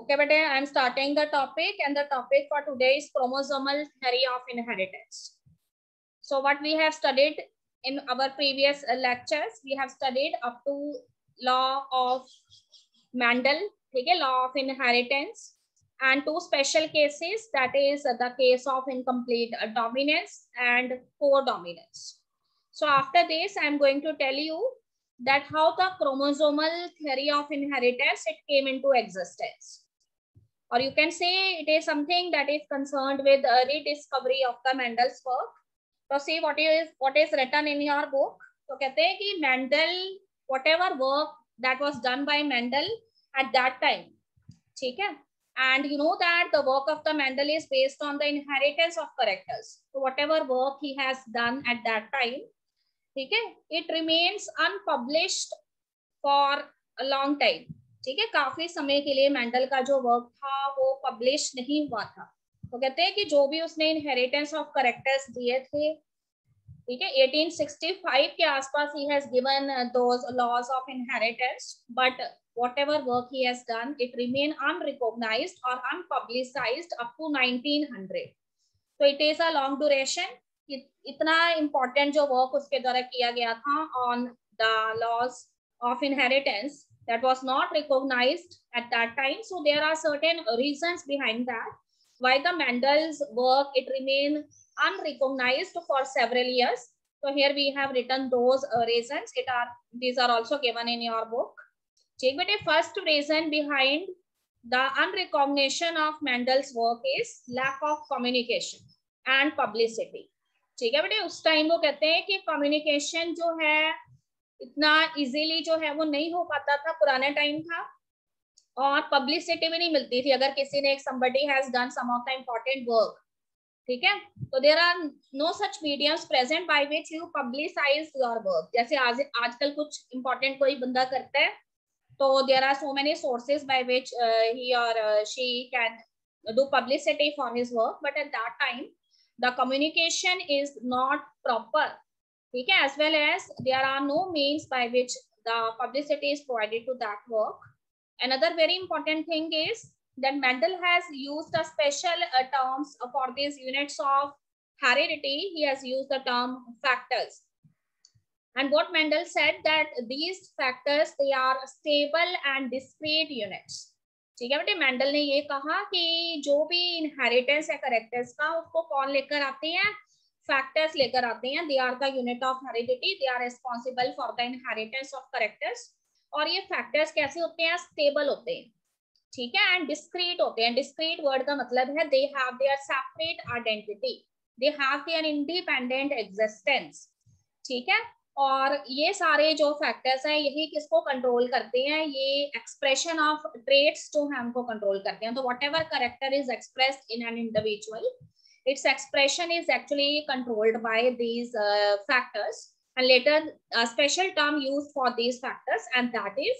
Okay, but uh, I am starting the topic and the topic for today is chromosomal theory of inheritance. So what we have studied in our previous uh, lectures, we have studied up to law of Mendel, okay, law of inheritance and two special cases that is the case of incomplete uh, dominance and co-dominance. So after this, I'm going to tell you that how the chromosomal theory of inheritance it came into existence or you can say it is something that is concerned with the rediscovery of the Mendel's work. So see what is what is written in your book. So कहते हैं कि Mendel whatever work that was done by Mendel at that time, ठीक है? And you know that the work of the Mendel is based on the inheritance of characters. So whatever work he has done at that time, ठीक है? It remains unpublished for a long time. ठीक है? काफ़ी समय के लिए Mendel का जो वर्क था, वो पब्लिश नहीं हुआ था। तो कहते हैं कि जो भी उसने इनहेरिटेंस ऑफ़ करेक्टर्स दिए थे, ठीक है? 1865 के आसपास ही has given laws of inheritance but whatever work he unrecognise और unpublicise up to nineteen hundred तो it is a long duration इतना इंपॉर्टेंट जो वर्क उसके द्वारा किया गया था on the laws of inheritance that was not recognized at that time. So there are certain reasons behind that. Why the Mendel's work, it remained unrecognized for several years. So here we have written those uh, reasons. It are These are also given in your book. Check but a first reason behind the unrecognition of Mendel's work is lack of communication and publicity. ठीक है बेटे उस time वो कहते हैं कि communication जो है इतना इजीली जो है वो नहीं हो पाता था, पुराने टाइम था। और पब्लिसिटी भी नहीं मिलती थी। अगर किसी ने एक somebody has done some of the important work, ठीक है? तो there are no such mediums present by which you publicise your work जैसे आज, आजकल कुछ इंपॉर्टेंट कोई बंदा करता है तो there are so many sources by which he और she can do publicity for his work but at that time, the communication is not proper ठीक है as well as there are no means by which the publicity is provided to that work another very important thing is that Mendel has used a special uh, terms for these units of heredity he has used the term factors and what Mendel said that these factors they are stable and discrete units ठीक है बेटे Mendel ने ये कहा कि जो भी inheritance है करेक्टर्स का उसको कौन लेकर आते हैं फैक्टर्स लेकर आते हैं। They are the unit of heredity they are responsible for the inheritance of characters और ये फैक्टर्स कैसे होते हैं? स्टेबल होते हैं। ठीक है? एंड डिस्क्रीट होते हैं। डिस्क्रीट वर्ड का मतलब है they have their separate identity they have their independent existence ठीक है? और ये सारे जो फैक्टर्स हैं, यही किसको कंट्रोल करते हैं? ये एक्सप्रेशन ऑफ़ ट्रेट्स जो है हमको कंट्रोल करते हैं। तो whatever character is express in an individual its expression is actually controlled by these uh, factors and later a special term used for these factors and that is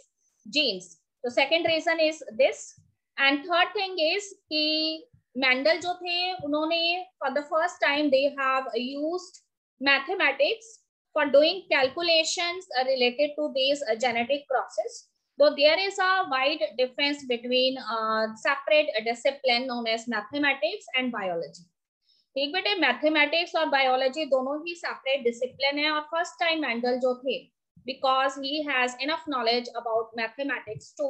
genes the second reason is this and third thing is कि Mendel जो थे उन्होंने for the first time they have used mathematics for doing calculations related to these uh, genetic process though there is a wide difference between uh, separate discipline known as mathematics and biology ठीक बेटे mathematics और biology दोनों ही separate discipline है और first time Mendel जो थे because he has enough knowledge about mathematics to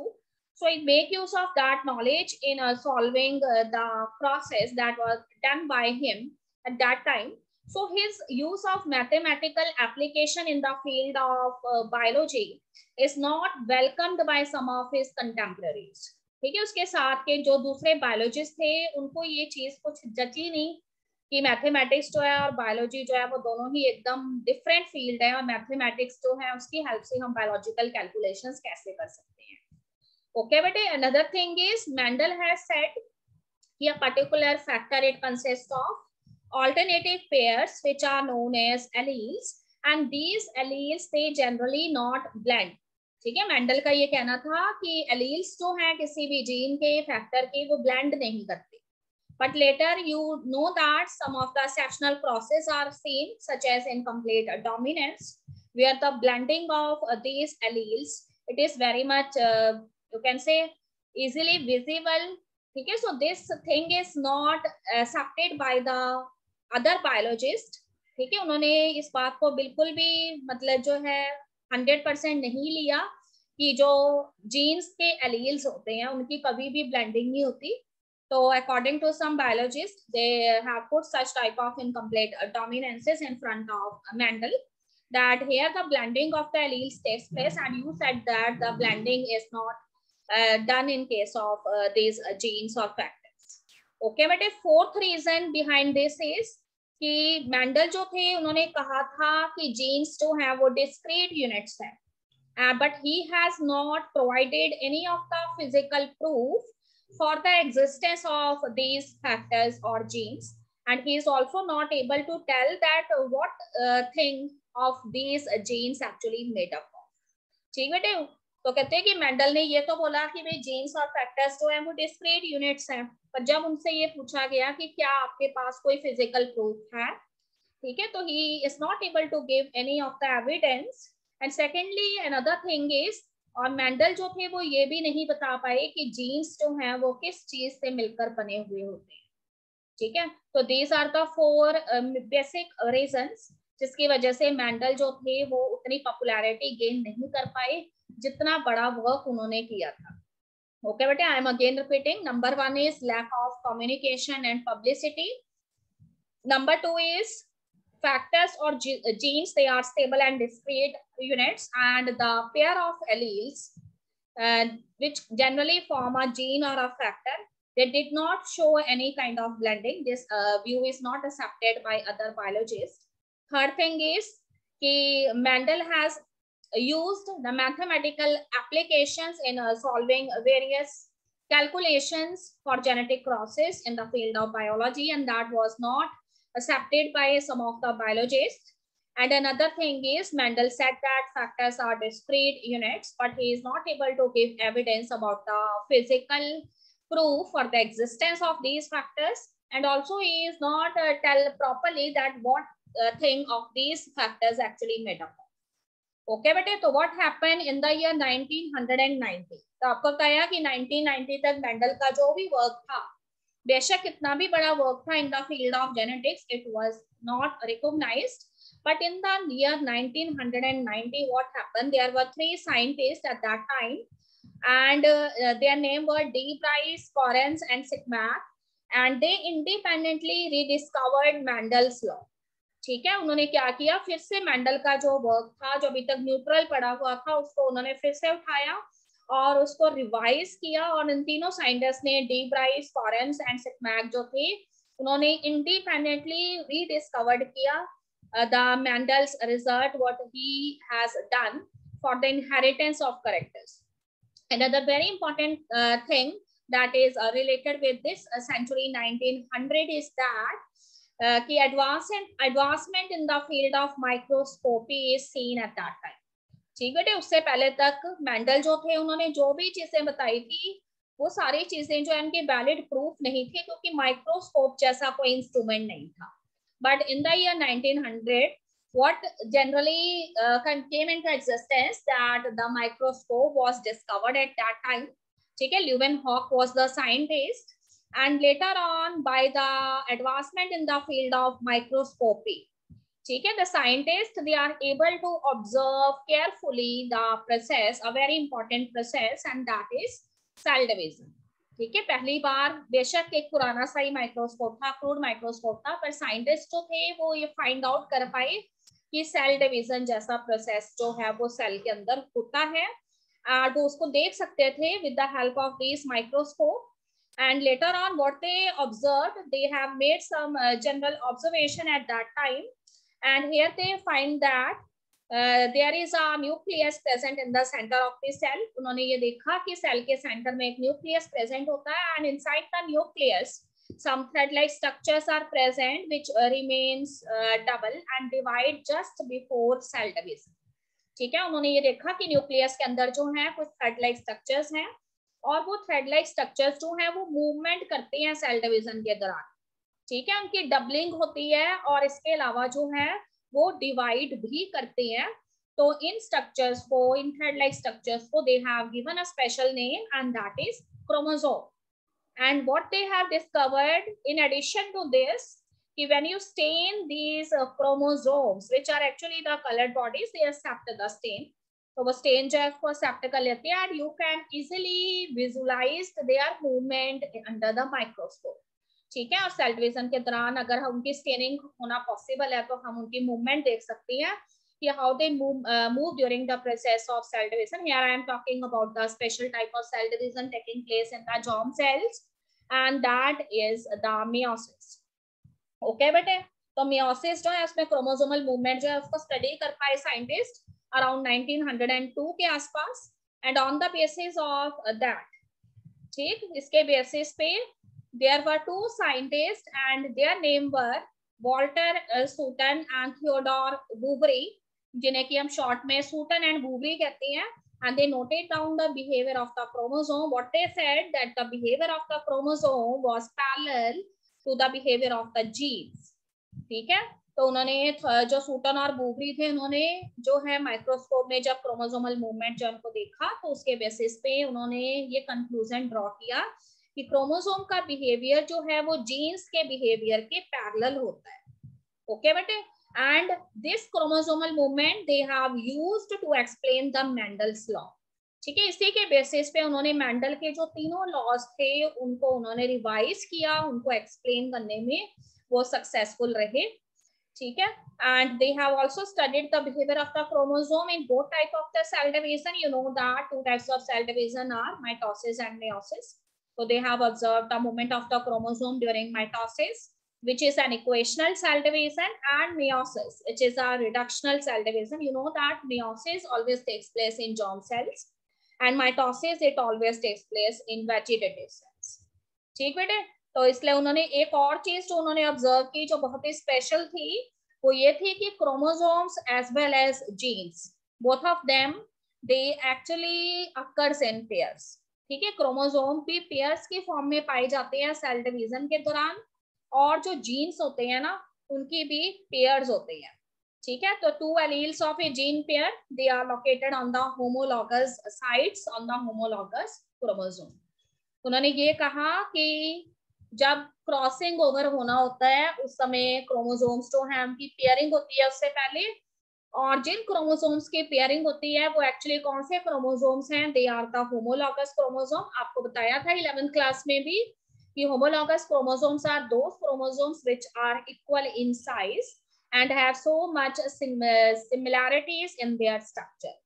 so it make use of that knowledge in uh, solving uh, the process that was done by him at that time so his use of mathematical application in the field of uh, biology is not welcomed by some of his contemporaries ठीक है उसके साथ के जो दूसरे biologist थे उनको ये चीज़ कुछ जची नहीं कि मैथमेटिक्स जो है और बायोलॉजी जो है वो दोनों ही एकदम डिफरेंट फ़ील्ड है और मैथमेटिक्स जो है उसकी हेल्प से हम बायोलॉजिकल कैलकुलेशंस कैसे कर सकते हैं। ओके बेटे another thing is Mendel has said कि a particular factor it consists of alternative pairs which are known as alleles and these alleles they generally not blend ठीक है मेंडल का ये कहना था कि एलील्स जो हैं किसी भी जीन के फैक्टर के वो ब्लेंड नहीं करते। But later you know that some of the exceptional processes are seen such as incomplete dominance where the blending of uh, these alleles, it is very much, uh, you can say easily visible है so this thing is not accepted by the other biologist ठीक है उन्होंने इस बात को बिल्कुल भी मतलब जो है हंड्रेड परसेंट नहीं लिया कि जो जीन्स के एलील्स होते हैं उनकी कभी भी ब्लेंडिंग नहीं होती तो according to some biologists they have put such type of incomplete dominances in front of Mendel that here the blending of the alleles takes place and you said that the blending is not uh, done in case of uh, these uh, genes or factors okay but a fourth reason behind this is कि Mendel जो थे उन्होंने कहा था कि jeans जो है वो डिस्क्रीट यूनिट्स है uh, but he has not provided any of the physical proof for the existence of these factors or genes. And he is also not able to tell that what uh, thing of these genes actually made up of. ठीक बेटे तो कहते हैं कि Mendel ने ये तो बोला कि भाई जीन्स और फैक्टर्स जो है वो डिस्क्रीट यूनिट्स हैं। पर जब उनसे ये पूछा गया कि क्या आपके पास कोई फ़िज़िकल प्रूफ है ठीक है तो he is not able to give any of the evidence and secondly another thing is और मैंडल जो थे वो ये भी नहीं बता पाए कि जीन्स जो हैं वो किस चीज़ से मिलकर बने हुए होते हैं। ठीक है? तो these are the four basic reasons जिसकी वजह से मैंडल जो थे वो उतनी पॉपुलैरिटी गेन नहीं कर पाए, जितना बड़ा वर्क उन्होंने किया था। ओके बेटे I am again repeating number one is lack of communication and publicity number two is factors or genes, they are stable and discrete units and the pair of alleles uh, which generally form a gene or a factor, they did not show any kind of blending. This uh, view is not accepted by other biologists. Third thing is कि Mendel has used the mathematical applications in uh, solving various calculations for genetic crosses in the field of biology and that was not accepted by some of the biologists. And another thing is Mendel said that factors are discrete units, but he is not able to give evidence about the physical proof for the existence of these factors. And also he is not uh, tell properly that what uh, thing of these factors actually made up. Okay, बेटे so what happened in the year 1990 तो आपको बताया कि 1990 तक Mendel का जो भी work था बेशक कितना भी बड़ा वर्क था in the field of genetics it was not recognised but in the year 1990 what happened there were three scientists at that time and uh, their name were d price Correns and Sigmack and they independently rediscovered Mendel's law ठीक है उन्होंने क्या किया फिर से Mendel का जो work था जो अभी तक न्यूट्रल पड़ा हुआ था उसको उन्होंने फिर से उठाया और उसको रिवाइज किया और इन तीनों साइंटिस्ट ने de Vries Correns and Tschermak जो थे उन्होंने इंडिपेंडेंटली रीडिस्कवर्ड किया the Mendel's result what he has done for the inheritance of characters uh, thing that is uh, related with this uh, century 1900 is that uh, ki advancement advancement in the field of microscopy is seen at that time ठीक है उससे पहले तक Mendel जो थे, उन्होंने जो भी चीज़ें बताई थी, वो सारी चीज़ें जो है उनके वैलिड प्रूफ नहीं थे, क्योंकि माइक्रोस्कोप जैसा कोई इंस्ट्रूमेंट नहीं था। But in the hundred what generally came in existence that the microscope was discovered at that time ठीक है Leeuwenhoek was the scientist and later on by the advancement in the field of microscopy ठीक है? The scientist they are able to observe carefully the process a very important process and that is cell division ठीक है? पहली बार बेशक एक पुराना सा ही माइक्रोस्कोप था क्रूड माइक्रोस्कोप था पर साइंटिस्ट जो थे वो ये फाइंड आउट कर पाए कि सेल डिवीज़न जैसा प्रोसेस जो है वो सेल के अंदर होता है। और वो उसको देख सकते थे with the help of this microscope and later on what they observed have made some uh, general observation at that time. And here they find that uh, there is a nucleus present in the center of the cell उन्होंने ये देखा कि cell के centre में एक nucleus present होता है and inside the nucleus some thread like structures are present which uh, remains uh, double and divide just before cell division ठीक है उन्होंने ये देखा कि न्यूक्लियस के अंदर जो है कुछ थ्रेड लाइक स्ट्रक्चर्स हैं और वो थ्रेड लाइक स्ट्रक्चर्स जो है वो मूवमेंट करते हैं सेल डिवीज़न के दौरान ठीक है, उनकी डबलिंग होती है और इसके अलावा जो है, वो डिवाइड भी करते हैं। तो इन स्ट्रक्चर्स को, इन थर्ड लाइक स्ट्रक्चर्स को they have given a special name and that is chromosome and what they have discovered in addition to this कि when you stain these chromosomes which are actually the coloured bodies they accept the stain तो वो stain जो है accept कर लेते हैं and you can easily visualise their movement under the microscope ठीक है? और सेल्टिवेशन के दौरान अगर हम उनकी स्केनिंग होना पॉसिबल है तो हम उनकी मूवमेंट देख सकते हैं how they move during the process of cell division here I am talking about the special type of cell division taking place in the germ cells and that is the meiosis okay बेटे? तो meiosis जो है, उसमें chromosomal movement जो है, उसको study कर पाए scientist around nineteen hundred and two के आसपास. And on the basis of that ठीक? इसके बेसिस पे there were two scientist and their name were Walter Sutton and Theodore Boveri जिन्हें कि हम शॉर्ट में सूटन एंड बुबरी कहते हैं, and they noted down the behavior of the chromosome. What they said, that the behavior of the chromosome was parallel to the behavior of the genes. ठीक है? तो उन्होंने जो सूटन और बुबरी थे, उन्होंने जो है माइक्रोस्कोप में जब क्रोमोसोमल मूवमेंट जो उनको देखा तो उसके बेसिस पे उन्होंने ये कंक्लूजन ड्रॉ किया कि क्रोमोसोम का बिहेवियर जो है वो जीन्स के बिहेवियर के पैरल होता है। ओके बेटे? And this chromosomal movement they have used to explain the Mendel's law ठीक है, इसी के बेसिस पे उन्होंने मैंडल के जो तीनों लॉज थे, उनको उन्होंने रिवाइज किया, उनको एक्सप्लेन करने में वो सक्सेसफुल रहे। ठीक है? And they have also studied the behaviour of the chromosome in both type of the cell division you know that two types of cell division are mitosis and meiosis so they have observed the movement of the chromosome during mitosis which is an equational cell division and meiosis, which is a reductional cell division. You know that meiosis always takes place in germ cells and mitosis, it always takes place in vegetative cells. ठीक बेटे तो इसलिए उन्होंने एक और चीज जो उन्होंने ऑब्जर्व की जो बहुत ही स्पेशल थी वो ये थी कि chromosomes as well as genes both of them they actually occurs in pairs ठीक है? क्रोमोसोम भी पेयर्स की फॉर्म में पाए जाते हैं सेल डिवीज़न के दौरान। और जो जीन्स होते हैं ना, उनकी भी पेयर्स होते हैं। ठीक है? तो two alleles of a gene pair they are located on the homologous sites on the homologous chromosome उन्होंने ये कहा कि जब क्रॉसिंग ओवर होना होता है, उस समय क्रोमोसोम्स जो है, उनकी पेयरिंग होती है उससे पहले और जिन क्रोमोसोम्स की पेयरिंग होती है, वो एक्चुअली कौन से क्रोमोसोम्स हैं? They are the homologous chromosome आपको बताया था इलेवेंथ क्लास में भी कि होमोलॉगस क्रोमोसोम्स आर दो chromosomes which are equal in size and have so much similarities in their structure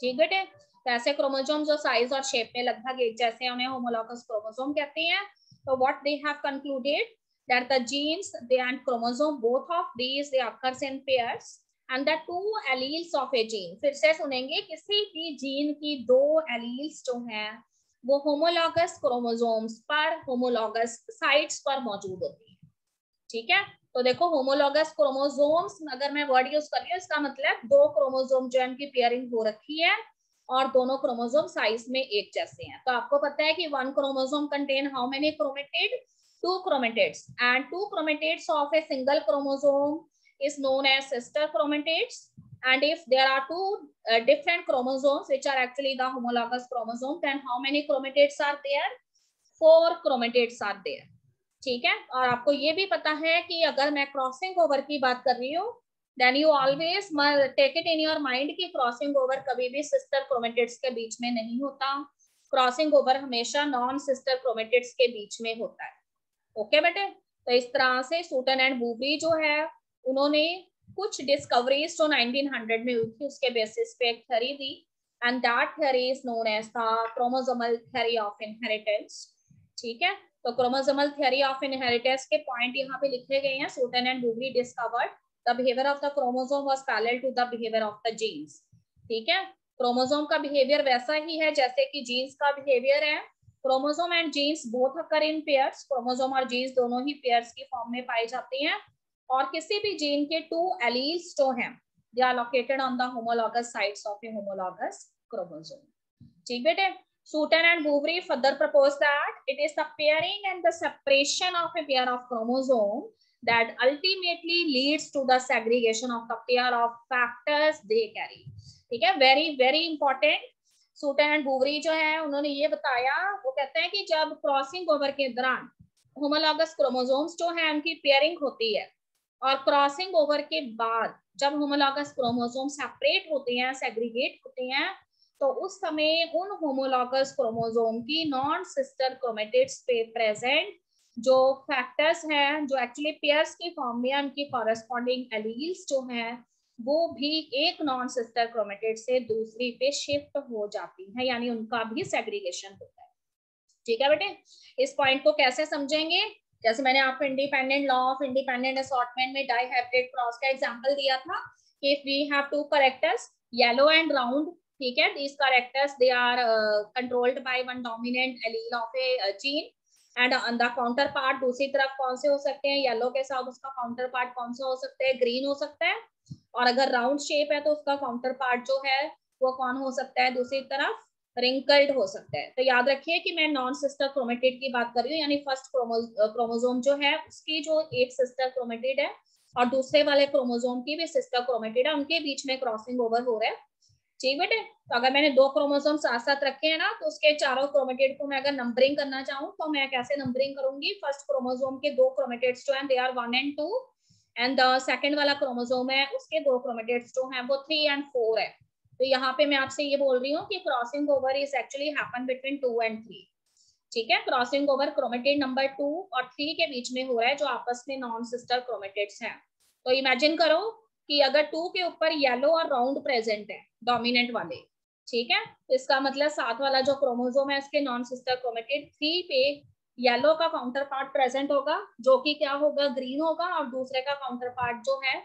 ठीक बेटे तो ऐसे क्रोमोजोम जो साइज़ और शेप में लगभग एक जैसे हमें होमोलॉगस क्रोमोसोम कहते हैं। तो what they have concluded that the genes they and chromosome both of these they occurs in pairs and the two alleles of a gene. फिर से सुनेंगे, किसी भी जीन की दो एलील्स जो हैं, वो होमोलॉगस क्रोमोसोम्स पर होमोलॉगस साइट्स पर मौजूद होती है। ठीक है? तो देखो होमोलॉगस क्रोमोसोम्स अगर मैं वर्ड यूज़ कर रही हूँ, इसका मतलब दो क्रोमोजोम जो इनकी पेयरिंग हो रखी है, और दोनों क्रोमोजोम साइज़ में एक जैसे हैं। तो आपको पता है कि one chromosome contain how many chromatid two chromatids and two chromatids of a single chromosome is known as sister chromatids and if there are two uh, different chromosomes which are actually the homologous chromosome then how many chromatids are there? Four chromatids are there. ठीक है? और आपको ये भी पता है कि अगर मैं क्रॉसिंग ओवर की बात कर रही हूँ then you always take it in your mind कि क्रॉसिंग ओवर कभी भी सिस्टर क्रोमेटिड्स के बीच में नहीं होता। क्रॉसिंग ओवर हमेशा नॉन सिस्टर क्रोमेटिड्स के बीच में होता है। ओके okay, बेटे? तो इस तरह से सूटन एंड बूबी जो है उन्होंने कुछ डिस्कवरीज जो 1900 में हुई थी, उसके बेसिस पे एक theory the and that theory is known as the chromosomal theory of inheritance ठीक है? तो क्रोमोसोमल थ्योरी ऑफ़ इनहेरिटेंस के पॉइंट यहाँ पे लिखे गए हैं Sutton and Boveri discovered the behaviour of the chromosome was parallel to the behaviour of the genes ठीक है? क्रोमोसोम का बिहेवियर वैसा ही है जैसे कि जीन्स का बिहेवियर है। Chromosome and genes both occur in pairs chromosome और जीन्स दोनों ही पेयर्स की फॉर्म में पाई जाती हैं। और किसी भी जीन के टू एलील्स जो हैं they are located on the homologous sites of a homologous chromosome ठीक बेटे? Sutton and Boveri further propose that it is the pairing and the separation of a pair of chromosome that ultimately leads to the segregation of the pair of factors they carry ठीक है? Very very important Sutton and Boveri जो है, उन्होंने ये बताया, वो कहते हैं कि जब क्रॉसिंग ओवर के दौरान होमोलॉगस क्रोमोजोम्स जो है, उनकी पेयरिंग होती है और क्रॉसिंग ओवर के बाद जब होमोलॉगस क्रोमोसोम सेपरेट होते हैं सेग्रीगेट होते हैं तो उस समय उन होमोलॉगस क्रोमोसोम की नॉन सिस्टर क्रोमेटिड्स पे प्रेजेंट जो फैक्टर्स हैं, जो एक्चुअली पेयर्स की फॉर्म में उनकी कॉरेस्पॉन्डिंग एलील्स जो हैं, वो भी एक नॉन सिस्टर क्रोमेटिड से दूसरी पे शिफ्ट हो जाती है, यानी उनका भी सेग्रीगेशन होता है। ठीक है बेटे? इस पॉइंट को कैसे समझेंगे? जैसे मैंने आपको independent law of independent assortment में डाइहाइब्रिड क्रॉस का एग्जांपल दिया था कि if we have two characters yellow and round ठीक है? Characters they are uh, controlled by one dominant allele of a uh, and the counterpart दूसरी तरफ़ कौन से हो सकते हैं? येलो के साथ उसका काउंटर पार्ट कौन सा हो सकता है? ग्रीन हो सकता है। और अगर राउंड शेप है तो उसका काउंटर पार्ट जो है वो कौन हो सकता है? दूसरी तरफ़ रिंकल्ड हो सकता है। तो याद रखिए कि मैं नॉन सिस्टर क्रोमेटेड की बात कर रही हूँ, यानी फ़र्स्ट क्रोमोजोम जो है, उसकी जो एक सिस्टर क्रोमेटेड है और दूसरे वाले क्रोमोजोम की भी सिस्टर क्रोमेटेड है, उनके बीच में क्रॉसिंग ओवर हो रहा है। ठीक बेटे? तो अगर मैंने दो क्रोमोजोम साथ साथ रखे हैं ना तो उसके चारों क्रोमेटेड को मैं अगर नंबरिंग करना चाहूँ तो मैं कैसे नंबरिंग करूँगी? फ़र्स्ट क्रोमोजोम के दो क्रोमेटेड्स जो हैं they are one and two and second वाला क्रोमोजोम है, उसके दो क्रोमेटेड्स जो हैं, वो थ्री एंड फोर है। तो यहाँ पे मैं आपसे ये बोल रही हूँ कि crossing over is actually happen between two and three ठीक है? Crossing over chromatid number two और थ्री के बीच में हो रहा है जो आपस में नॉन सिस्टर क्रोमेटेड्स हैं। तो इमेजिन करो कि अगर टू के ऊपर येलो और राउंड प्रेजेंट है डोमिनेंट वाले। ठीक है? इसका मतलब साथ वाला जो क्रोमोजोम है, इसके नॉन सिस्टर क्रोमेटेड थ्री पे येलो का काउंटर पार्ट प्रेजेंट होगा, जो कि क्या होगा? ग्रीन होगा और दूसरे का काउंटर पार्ट जो है,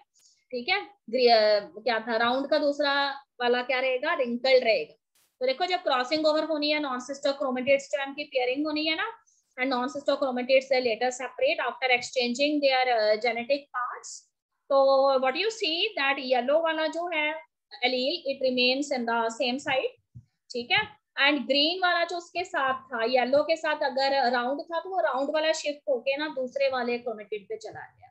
ठीक है? क्या था? राउंड का दूसरा वाला क्या रहेगा? रिंकल्ड रहेगा। तो देखो, जब क्रॉसिंग ओवर होनी है नॉन सिस्टर क्रोमेटेड्स टर्म की पेयरिंग होनी है ना and non sister chromatids later separate after exchanging their genetic parts तो what you see that yellow वाला जो है, allele, it remains in the same side, ठीक है? एंड ग्रीन वाला जो उसके साथ था येलो के साथ अगर राउंड था तो वो राउंड वाला शिफ्ट होके ना दूसरे वाले क्रोमेटिड पे चला गया।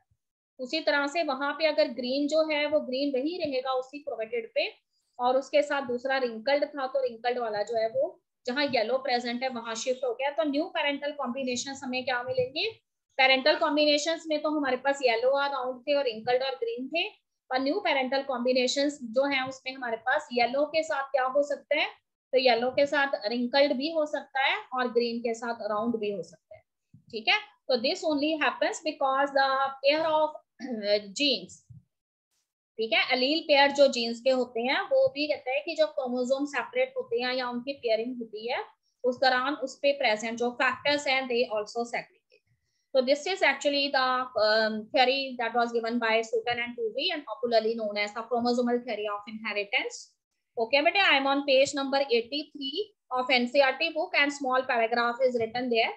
उसी तरह से वहाँ पे अगर ग्रीन जो है, वो ग्रीन वही रहेगा उसी क्रोमेटिड पे। और उसके साथ दूसरा रिंकल्ड था तो रिंकल्ड वाला जो है वो जहाँ येलो प्रेजेंट है, वहाँ शिफ्ट हो गया। तो न्यू पेरेंटल कॉम्बिनेशन हमें क्या मिलेंगे? पेरेंटल कॉम्बिनेशन में तो हमारे पास येलो और राउंड थे और रिंकल्ड और ग्रीन थे। और न्यू पेरेंटल कॉम्बिनेशन जो है, उसमें हमारे पास येलो के साथ क्या हो सकता है? तो येलो के साथ रिंकल्ड भी हो सकता है और ग्रीन के साथ राउंड भी हो सकता है। ठीक है? तो this only happens because the pair of genes ठीक है? अलील पेयर जो जीन्स के होते हैं, वो भी कहते हैं कि जो क्रोमोजोम सेपरेट होते हैं या उनकी पेयरिंग होती है, उस दौरान उस पे प्रेजेंट जो फैक्टर्स हैं they also segregate so this is actually the that was given by Sutton and टूवी and popularly known as the chromosomal okay बेटे I am on page number 83 of NCERT book and small paragraph is written there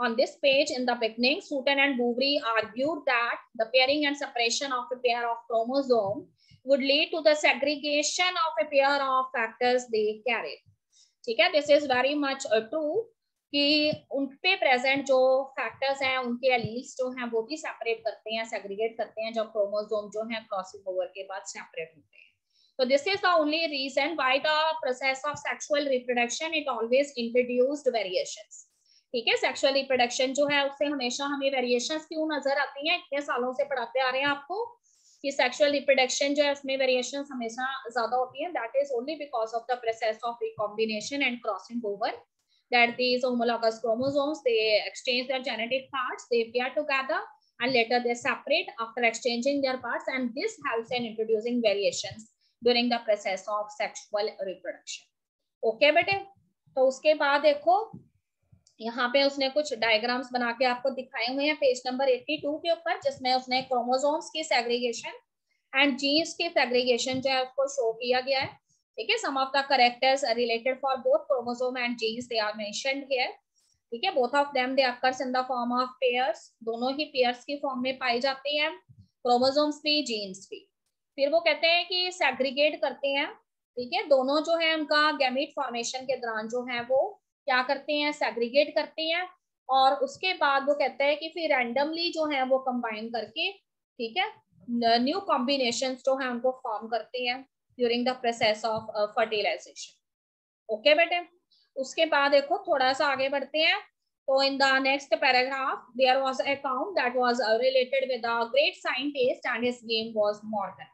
On this page in the beginning, Sutton and Bovary argued that the pairing and separation of a pair of chromosome would lead to the segregation of a pair of factors they carried. Okay, this is very much uh, true कि उन पे present जो factors हैं उनके alleles जो हैं वो भी सेपरेट करते हैं सेग्रीगेट करते हैं जब क्रोमोसोम जो है क्रॉसिंग ओवर के बाद सेपरेट होते हैं तो this is the only reason why the process of sexual reproduction it always introduced variations ठीक है सेक्सुअल रिप्रोडक्शन जो है उससे हमेशा हमें वेरिएशंस क्यों नज़र आती हैं इतने सालों से पढ़ाते आ रहे हैं आपको कि सेक्सुअल रिप्रोडक्शन जो है उसमें वेरिएशंस हमेशा ज़्यादा होती हैं that is only because of the process of recombination and crossing over that these homologous chromosomes, they exchange their genetic parts, they pair together and later they separate after exchanging their parts and this helps in introducing variations during the process of sexual reproduction. Okay बेटे तो उसके बाद देखो यहाँ पे उसने कुछ diagrams बना के आपको दिखाए हुए हैं पेज नंबर 82 के ऊपर, जिसमें उसने क्रोमोसोम्स की सेग्रीगेशन एंड जीन्स की सेग्रीगेशन जो है उसको शो किया गया है। ठीक है some of the characters related for both chromosome and genes they are mentioned here ठीक है both of them they occurs in the form of pairs दोनों ही पेयर्स की फॉर्म में पाई जाती हैं क्रोमोसोम्स भी जीन्स भी। फिर वो कहते हैं कि सेग्रीगेट करते हैं। ठीक है, दोनों जो है, उनका गैमिट फॉर्मेशन के दौरान जो है वो क्या करते हैं सेग्रीगेट करते हैं और उसके बाद वो कहते हैं कि फिर रैंडमली जो है वो कंबाइन करके, ठीक है न्यू कॉम्बिनेशन जो है उनको फॉर्म करते हैं during the process of fertilisation okay बेटे? उसके बाद देखो थोड़ा सा आगे बढ़ते हैं। तो in the next paragraph there was account that was related with a great scientist and his name was Morgan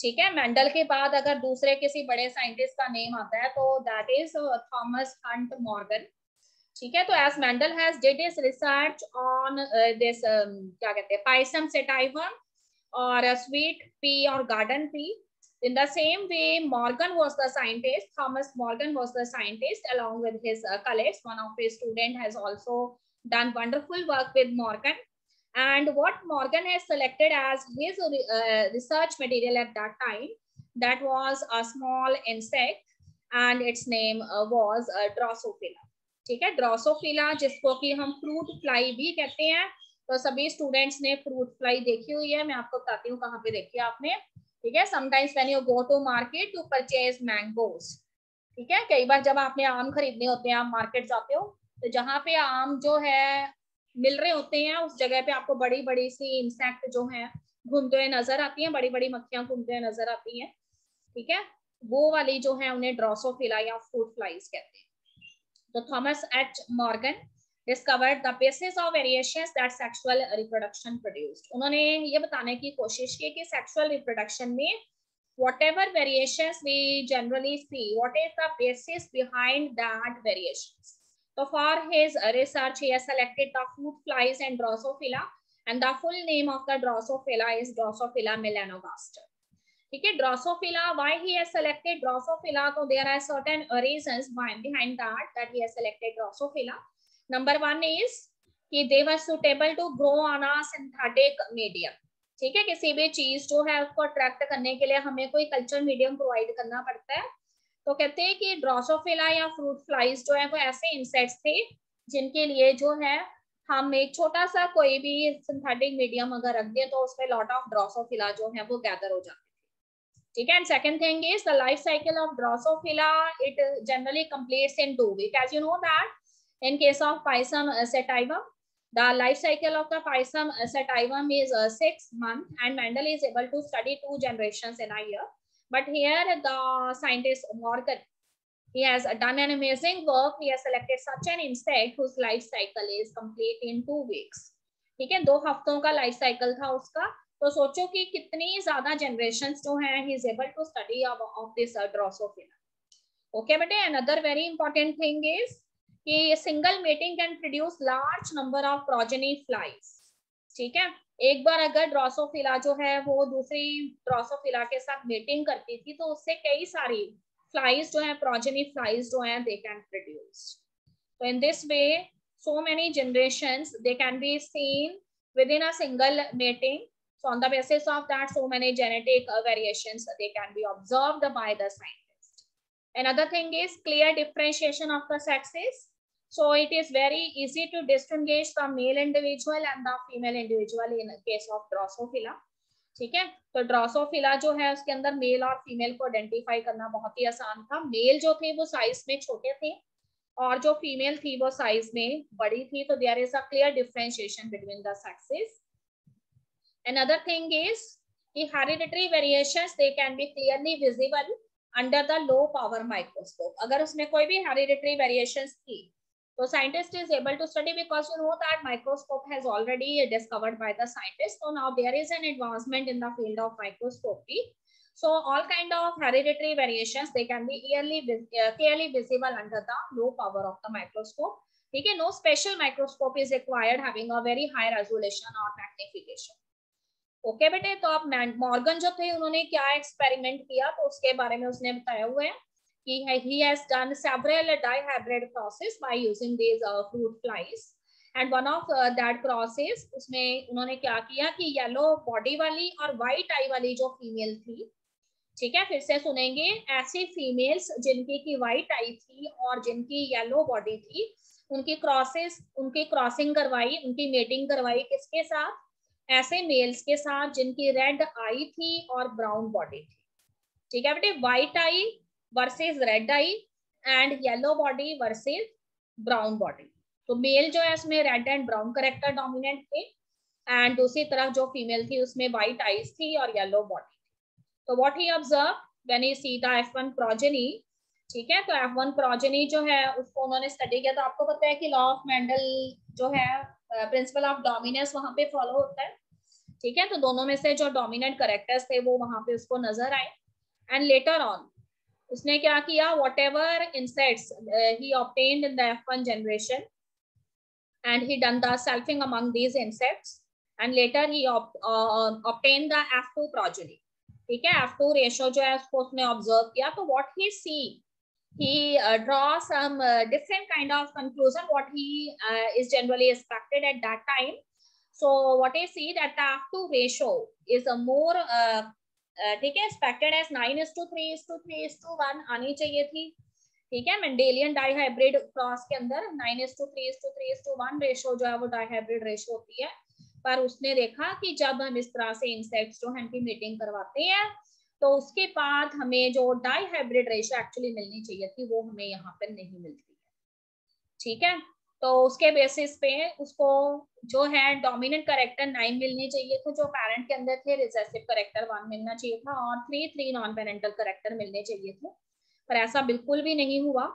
ठीक है? मेंडल के बाद अगर दूसरे किसी बड़े साइंटिस्ट का नेम आता है तो that is Thomas Hunt Morgan ठीक है? तो as Mendel has did his research on this क्या कहते हैं? पाइसम सेटाइवम और स्वीट पी और garden pea in the same way Morgan was the scientist Thomas Morgan was the scientist along with his colleagues one of his student has also done wonderful work with Morgan And what Morgan has selected as his uh, research material at that time, that was a small insect and its name uh, was uh, Drosophila. ठीक है? Drosophila जिसको कि हम fruit fly भी कहते हैं तो सभी स्टूडेंट्स ने फ्रूट फ्लाई देखी हुई है। मैं आपको बताती हूँ कहाँ पे देखी है आपने। ठीक है? Sometimes when you go to market to purchase mangoes ठीक है? कई बार जब आपने आम खरीदने होते हैं आप मार्केट जाते हो तो जहाँ पे आम जो है मिल रहे होते हैं, उस जगह पे आपको बड़ी बड़ी सी इंसेक्ट जो है, घूमते हुए नज़र आती है बड़ी बड़ी मक्खियाँ घूमते हुए नज़र आती है, ठीक है? वो वाली जो है, उन्हें ड्रॉसोफिला या फ़ूड फ्लाइज कहते हैं। तो Thomas H Morgan discovered basis of variation that sexual reproduction produced उन्होंने ये बताने की कोशिश की कि सेक्सुअल रिप्रोडक्शन में whatever variation generally see what is the basis behind that variation the for his research, he has selected the fruit, flies, and drosophila. And the full name of the drosophila is drosophila melanogaster. ठीक है Drosophila why he has selected Drosophila तो there are certain reasons behind that that he has selected Drosophila number 1 is कि they were suitable to grow on a synthetic medium ठीक है, किसी भी चीज़ जो है उसको अट्रैक्ट करने के लिए हमें कोई कल्चर मीडियम प्रोवाइड करना पड़ता है। तो कहते हैं कि ड्रोसोफिला या फ्रूट फ्लाइज जो है वो ऐसे इंसेक्ट्स थे जिनके लिए जो है हम एक छोटा सा कोई भी सिंथेटिक मीडियम अगर रख दें तो उसमें लॉट ऑफ़ ड्रोसोफिला जो है वो गैदर हो जाते ठीक है? And second thing is the life cycle of Drosophila it generally completes in two week as you know that In case of Pisum sativum, the life cycle of the Pisum sativum is uh, six months and Mendel is able to study two generations in a. But here the scientist Morgan, he has done an amazing work. He has selected such an insect whose life cycle is complete in two weeks. ठीक है? दो हफ्तों का life cycle था उसका। तो सोचो कि कितनी ज़्यादा जनरेशन जो है he is able to study of this drosophila okay बेटे? Another very important thing is कि single mating can produce large number of progeny flies ठीक है? एक बार अगर ड्रोसोफिला जो है वो दूसरी ड्रोसोफिला के साथ मेटिंग करती थी तो उससे कई सारी फ्लाइज जो है प्रोजेनी फ्लाइज जो है दे कैन प्रोड्यूस तो in this way so many generations they can be seen within a single mating so on the basis of that so many genetic uh, variations they can be observed by the scientist another thing is clear differentiation of the sexes so, it is very easy to distinguish the male individual and the female individual in case of drosophila. ठीक है? तो Drosophila जो है, उसके अंदर mail और female को identify करना बहुत ही आसान था। मेल जो थे, वो साइज़ में छोटे थे और जो फीमेल थी, वो साइज़ में बड़ी थी। तो there is a clear differentiation between the sexes another thing is कि hereditary variations they can be clearly visible under the low power microscope अगर उसमें कोई भी हेरिडिटरी वेरिएशन थी So scientist is able to study because you know that microscope has already discovered by the scientist. So now there is an advancement in the field of microscopy. So all kind of hereditary variations, they can be clearly, uh, clearly visible under the low power of the microscope. Okay, no special microscope is required having a very high resolution or magnification. Okay okay, बेटे तो अब Morgan जो थे उन्होंने क्या experiment किया तो उसके बारे में उसने बताया हुआ है he, he has done several dihybrid process by using these uh, fruit flies. One of uh, that process उसमें उन्होंने क्या किया कि येलो बॉडी वाली और व्हाइट आई वाली जो फीमेल थी ठीक है फिर से सुनेंगे ऐसी फीमेल्स जिनकी की व्हाइट आई थी और जिनकी येलो बॉडी थी उनकी क्रॉसेस उनकी क्रॉसिंग करवाई उनकी मेटिंग करवाई किसके साथ? ऐसे मेल्स के साथ जिनकी रेड आई थी और ब्राउन बॉडी थी। ठीक है बेटे white eye versus red eye and yellow body versus brown body तो मेल जो है उसमें red and brown character dominant थे एंड दूसरी तरफ़ जो फीमेल थी उसमें व्हाइट आईज थी और येलो बॉडी तो what he observe when he see the F1 progeny, ठीक है? तो एफ़ वन प्रोजेनी जो है उसको उन्होंने स्टडी किया। तो आपको पता है कि लॉ ऑफ़ मेंडल जो है प्रिंसिपल ऑफ़ डोमिनेंस वहाँ पे फॉलो होता है। ठीक है? तो दोनों में से जो डोमिनेंट करेक्टर्स थे वो वहाँ पे उसको नज़र आए। एंड लेटर ऑन उसने क्या किया whatever insects he obtained in the F one generation and he done the selfing among these insects and later he obtain the F two progeny ठीक है एफ टू रेशो जो है उसको उसने observe किया तो what he see he uh, draws some uh, different kind of conclusion what he uh, is generally expected at that time so what i see that the f to ratio is a more uh, ठीक है expected as nine is to three is to three is to one आनी चाहिए थी। ठीक है Mendelian dihybrid cross के अंदर nine is to three is to three is to one ratio जो है वो डाईहाइब्रिड रेशो होती है। पर उसने देखा कि जब हम इस तरह से इंसेक्ट्स जो है मीटिंग करवाते हैं तो उसके बाद हमें जो डाईहाइब्रिड रेशो एक्चुअली मिलनी चाहिए थी, वो हमें यहाँ पर नहीं मिलती है। ठीक है? तो उसके बेसिस पे उसको जो है डोमिनेंट करेक्टर नाइन मिलने चाहिए थे जो पेरेंट के अंदर थे रिसेसिव करेक्टर वन मिलना चाहिए था और three three non parental character मिलने चाहिए थे पर ऐसा बिल्कुल भी नहीं हुआ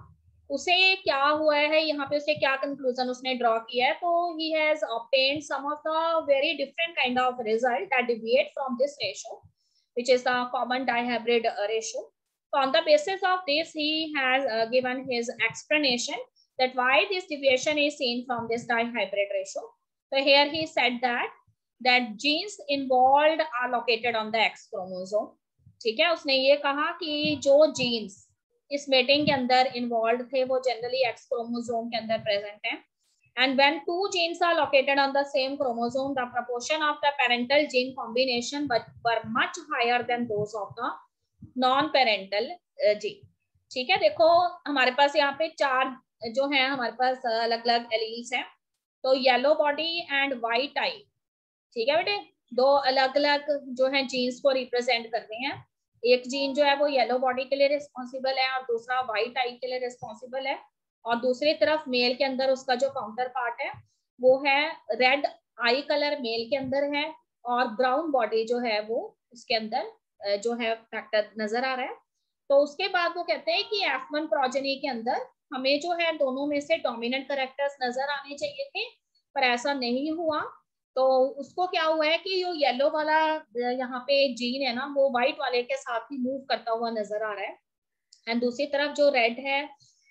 उसे क्या हुआ है यहाँ पे उसे क्या कंक्लूजन उसने ड्रॉ किया है तो he has obtained some of the very different kind of result that deviate from this ratio which is the common dihybrid ratio. The basis of this, he has uh, given his explanation that why this deviation is seen from this dihybrid ratio. So here he said that that genes involved are located on the X chromosome. ठीक है उसने ये कहा कि जो genes इस mating के अंदर इन्वॉल्व थे वो जनरली एक्स क्रोमोसोम के अंदर प्रेजेंट है two genes are located on the same chromosome the proportion of the parental gene combination but were much higher than those of the non parental uh, gene ठीक है देखो हमारे पास यहाँ पे चार जो है, हमारे पास अलग अलग एलील्स हैं। तो yellow body and white eye ठीक है बेटे? दो अलग अलग जो है जीन्स को रिप्रेजेंट करते हैं। एक जीन जो है, वो येलो बॉडी के लिए रिस्पॉन्सिबल है और दूसरा व्हाइट आई के लिए रिस्पॉन्सिबल है। और दूसरी तरफ़ मेल के अंदर उसका जो काउंटर पार्ट है, वो है रेड आई कलर मेल के अंदर है और ब्राउन बॉडी जो है, वो उसके अंदर जो है फैक्टर नज़र आ रहा है। तो उसके बाद वो कहते हैं कि एफ़ वन प्रोजेनी के अंदर हमें जो है दोनों में से डोमिनेंट करेक्टर्स नज़र आने चाहिए थे, पर ऐसा नहीं हुआ। तो उसको क्या हुआ है कि जो येलो वाला यहाँ पे जीन है ना, वो व्हाइट वाले के साथ ही मूव करता हुआ नज़र आ रहा है। एंड दूसरी तरफ़ जो रेड है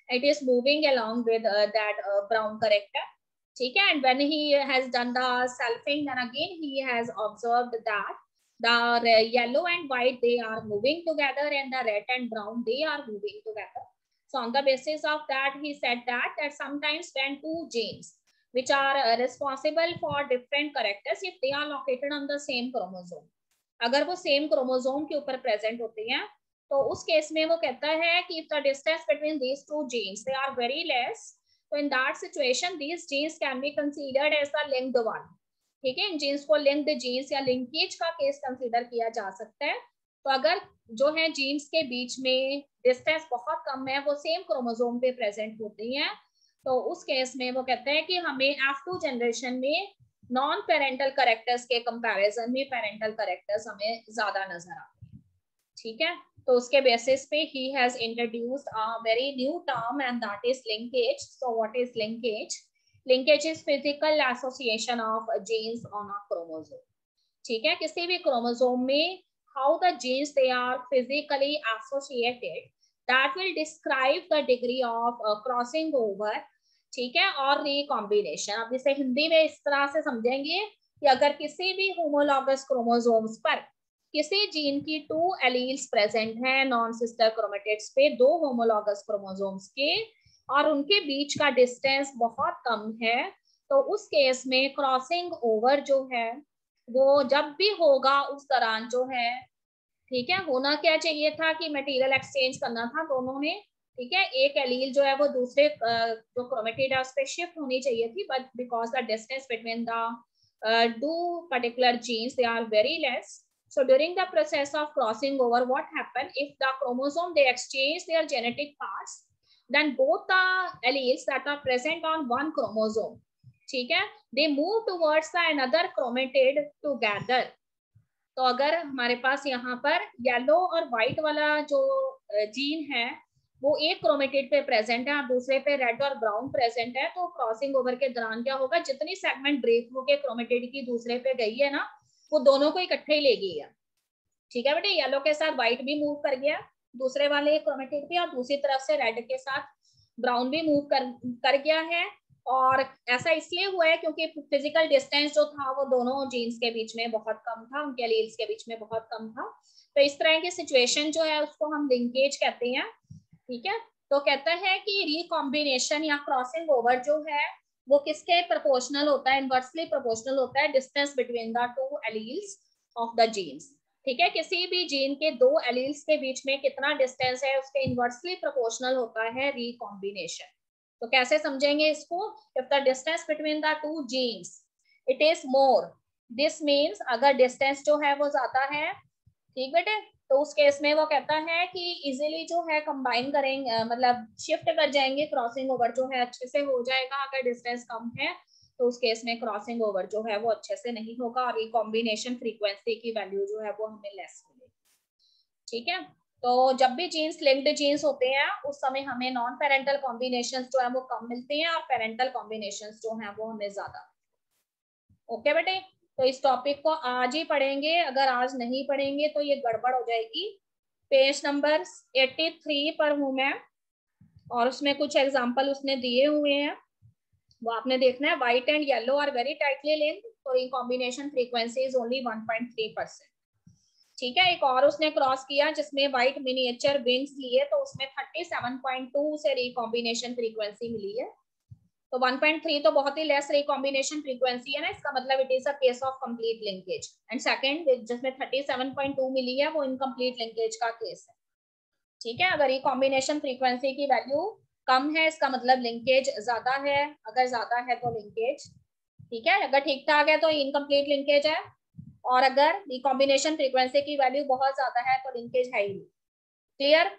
it is moving along with that brown character ठीक है? And when he has done the again he has observe that the yellow and white they are moving together and the red and brown they are moving together so on the basis of that he said that that sometimes when two genes which are uh, responsible for different characters if they are located on the same chromosome अगर वो same chromosome के ऊपर present होते हैं तो उस case में वो कहता है कि if the distance between these two genes they are very less तो in that situation these genes can be considered as the linked one ठीक है? इन जीन्स को लिंक्ड जीन्स या लिंकेज का केस कंसीडर किया जा सकता है। तो अगर जो है जीन्स के बीच में डिस्टेंस बहुत कम है, वो सेम क्रोमोजोम पे प्रेजेंट होती हैं। तो उस केस में वो कहते हैं कि हमें एफ़ टू जनरेशन में नॉन पेरेंटल करेक्टर्स के कंपैरिजन में पेरेंटल करेक्टर्स हमें ज़्यादा नज़र आते हैं। ठीक है? तो उसके बेसिस पे he has introduced a very new term and that is linkage so what is linkage linkage is physical association of genes on a chromosome ठीक है? किसी भी क्रोमोसोम में how the genes they are physically associated that will describe the degree of crossing over ठीक है, और recombination अब इसे हिंदी में इस तरह से समझेंगे कि अगर किसी भी होमोलॉगस क्रोमोसोम्स पर किसी जीन की टू एलील्स प्रेजेंट हैं नॉन सिस्टर क्रोमेटिड्स पे दो होमोलॉगस क्रोमोसोम्स के, और उनके बीच का डिस्टेंस बहुत कम है तो उस केस में क्रॉसिंग ओवर जो है, वो जब भी होगा, उस दौरान जो है ठीक है? होना क्या चाहिए था कि मटेरियल एक्सचेंज करना था दोनों ने? ठीक है? एक एलील जो है वो दूसरे जो क्रोमेटेड है उस पर शिफ्ट होनी चाहिए थी but because the distance between the two particular genes they are very less so during the process of crossing over what happen if the chromosome they exchange their genetic part then both the alleles that are present on one chromosome theek hai they move towards the another chromatid together. तो अगर हमारे पास यहाँ पर yellow और white वाला जो gene है, वो एक क्रोमेटेड पे प्रेजेंट है और दूसरे पे रेड और ब्राउन प्रेजेंट है तो क्रॉसिंग ओवर के दौरान क्या होगा, जितनी सेगमेंट ब्रेक होके क्रोमेटेड की दूसरे पे गई है ना, वो दोनों को इकट्ठे ही ले गई है। ठीक है बेटे? येलो के साथ व्हाइट भी मूव कर गया, दूसरे वाले क्रोमेटेड पे और दूसरी तरफ़ से रेड के साथ ब्राउन भी मूव कर कर गया है। और ऐसा इसलिए हुआ है क्योंकि फ़िज़िकल डिस्टेंस जो था वो दोनों जीन्स के बीच में बहुत कम था, उनके अलील्स के बीच में बहुत कम था। तो इस तरह की सिचुएशन जो है उसको हम लिंकेज कहते हैं, ठीक है? तो कहता है कि रिकॉम्बिनेशन या क्रॉसिंग ओवर जो है, वो किसके प्रोपोर्शनल होता है? इनवर्सली प्रोपोर्शनल होता है distance between the two alleles of the genes ठीक है? किसी भी जीन के दो एलील्स के बीच में कितना डिस्टेंस है, उसके इनवर्सली प्रोपोर्शनल होता है रिकॉम्बिनेशन तो कैसे समझेंगे इसको? If the distance between the two genes it is more this means अगर डिस्टेंस जो है वो ज़्यादा है, ठीक बेटे? तो उस केस में वो कहता है कि इजीली जो है कंबाइन करेंगे मतलब शिफ्ट कर जाएँगे क्रॉसिंग ओवर जो है अच्छे से हो जाएगा, अगर डिस्टेंस कम है तो उस केस में क्रॉसिंग ओवर जो है वो अच्छे से नहीं होगा, और ये कॉम्बिनेशन फ्रीक्वेंसी की वैल्यू जो है वो हमें लेस मिलेगी। ठीक है? तो जब भी जीन्स लिंक्ड जीन्स होते हैं, उस समय हमें नॉन पेरेंटल कॉम्बिनेशन जो है, वो कम मिलते हैं और पेरेंटल कॉम्बिनेशन जो है, वो हमें ज़्यादा। ओके बेटे? तो इस टॉपिक को आज ही पढ़ेंगे। अगर आज नहीं पढ़ेंगे तो ये गड़बड़ हो जाएगी। पेज नंबर 83 पर हूँ मैं, और उसमें कुछ एग्ज़ाम्पल उसने दिए हुए हैं। वो आपने देखना है white and yellow are very tightly linked तो in combination frequency is only 1.3 percent ठीक है, एक और उसने क्रॉस किया जिसमें व्हाइट मिनिएचर विंग्स लिए तो उसमें 37.2 से रिकॉम्बिनेशन फ्रीक्वेंसी मिली है। तो 1.3 तो बहुत ही लेस रिकॉम्बिनेशन फ्रीक्वेंसी है ना, इसका मतलब it is a case of complete linkage and second जिसमें 37.2 मिली है, वो इनकम्प्लीट लिंकेज का केस है। ठीक है, अगर रिकॉम्बिनेशन फ्रीक्वेंसी की वैल्यू कम है, इसका मतलब लिंकेज ज़्यादा है, अगर ज़्यादा है तो लिंकेज ठीक है, अगर ठीक ठाक है तो इनकम्प्लीट लिंकेज है। और अगर रिकॉम्बिनेशन फ्रीक्वेंसी की वैल्यू बहुत ज़्यादा है तो लिंकेज है ही नहीं। क्लियर